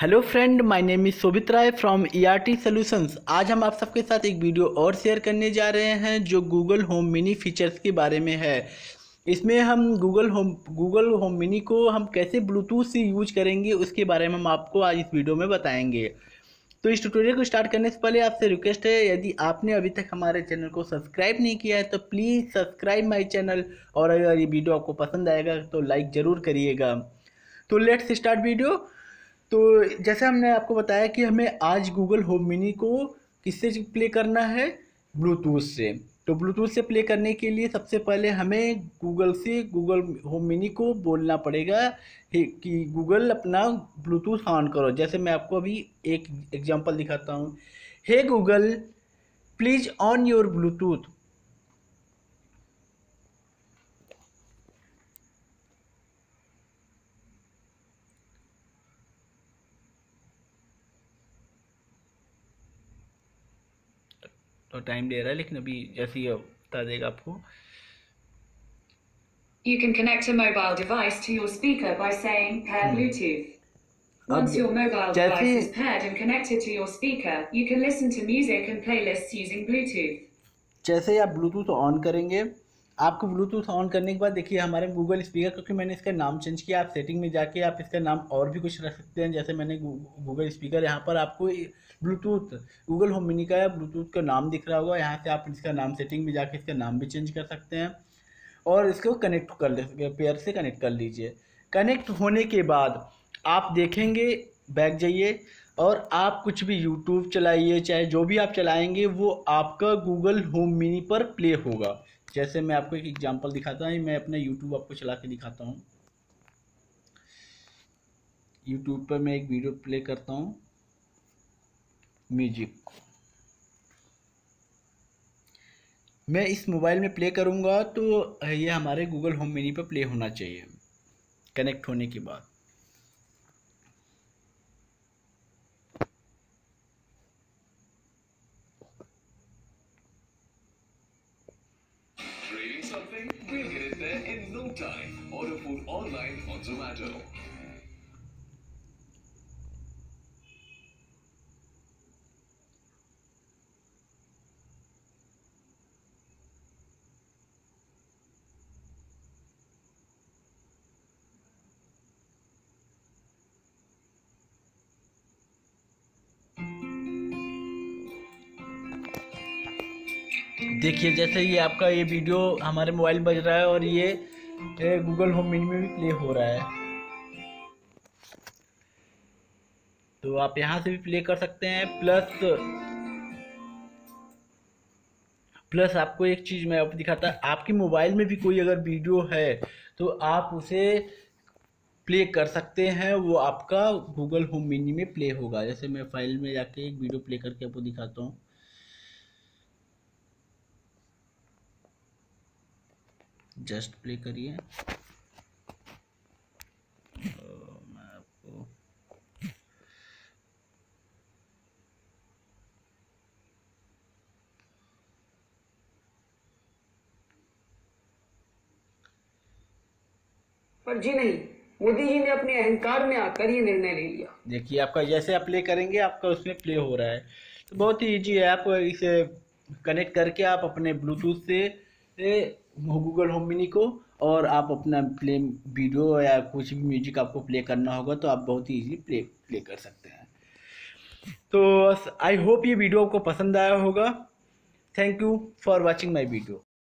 Hello friend, my name is Shobhit Rai from E R T solutions आज हम आप सबके साथ एक वीडियो और शेयर करने जा रहे हैं जो गूगल होम मिनी फीचर्स के बारे में है। इसमें हम Google home Google home mini को हम कैसे ब्लूटूथ से यूज़ करेंगे, उसके बारे में हम आपको आज इस वीडियो में बताएँगे। तो इस ट्यूटोरियल को स्टार्ट करने से पहले आपसे रिक्वेस्ट है, यदि आपने अभी तक हमारे चैनल को सब्सक्राइब नहीं किया है तो प्लीज़ सब्सक्राइब माई चैनल और अगर ये वीडियो आपको पसंद आएगा तो लाइक ज़रूर करिएगा। तो लेट्स स्टार्ट वीडियो तो जैसे हमने आपको बताया कि हमें आज गूगल होम मिनी को किससे प्ले करना है? ब्लूटूथ से। तो ब्लूटूथ से प्ले करने के लिए सबसे पहले हमें गूगल से गूगल होम मिनी को बोलना पड़ेगा कि गूगल अपना ब्लूटूथ ऑन करो। जैसे मैं आपको अभी एक एग्जांपल दिखाता हूँ। Hey Google please on your Bluetooth तो टाइम ले रहा है लेकिन अभी जैसे ही बता देगा आपको You can connect a mobile device to your speaker by saying pair Bluetooth. Once your mobile device is paired and connected to your speaker, you can listen to music and playlists using Bluetooth. जैसे ही आप Bluetooth on करेंगे आपको Bluetooth on करने के बाद देखिए, हमारे Google speaker क्योंकि मैंने इसका नाम चेंज किया, आप सेटिंग में जाके आप इसका नाम और भी कुछ रख सकते हैं। जैसे मैंने गूगल स्पीकर यहाँ पर आपको ब्लूटूथ गूगल होम मिनी का ब्लूटूथ का नाम दिख रहा होगा। यहाँ से आप इसका नाम सेटिंग में जाके इसका नाम भी चेंज कर सकते हैं। और इसको कनेक्ट कर ले पेयर से कनेक्ट कर लीजिए। कनेक्ट होने के बाद आप देखेंगे, बैक जाइए और आप कुछ भी यूट्यूब चलाइए, चाहे जो भी आप चलाएँगे, वो आपका गूगल होम मिनी पर प्ले होगा। जैसे मैं आपको एक एग्जांपल दिखाता हूँ मैं अपना यूट्यूब आपको चला के दिखाता हूँ। यूट्यूब पर मैं एक वीडियो प्ले करता हूँ। म्यूज़िक मैं इस मोबाइल में प्ले करूँगा तो ये हमारे गूगल होम मिनी पर प्ले होना चाहिए। कनेक्ट होने के बाद। Something? We'll get it there in no time. Order food online on Zomato. देखिए, जैसे ये आपका ये वीडियो हमारे मोबाइल में बज रहा है और ये गूगल होम मिनी में भी प्ले हो रहा है। तो आप यहाँ से भी प्ले कर सकते हैं प्लस प्लस आपको एक चीज़ मैं आपको दिखाता, आपके मोबाइल में भी कोई अगर वीडियो है तो आप उसे प्ले कर सकते हैं, वो आपका गूगल होम मिनी में प्ले होगा। जैसे मैं फ़ाइल में जाके एक वीडियो प्ले करके आपको दिखाता हूँ। जस्ट प्ले करिए। पर जी नहीं मोदी जी ने अपने अहंकार में आकर ये निर्णय ले लिया। देखिए आपका जैसे आप प्ले करेंगे आपका उसमें प्ले हो रहा है। तो बहुत ही इजी है आप इसे कनेक्ट करके आप अपने ब्लूटूथ से गूगल होम मिनी को और आप अपना प्ले वीडियो या कुछ भी म्यूज़िक आपको प्ले करना होगा तो आप बहुत ही ईजी प्ले प्ले कर सकते हैं। तो आई होप ये वीडियो आपको पसंद आया होगा। Thank you for watching my video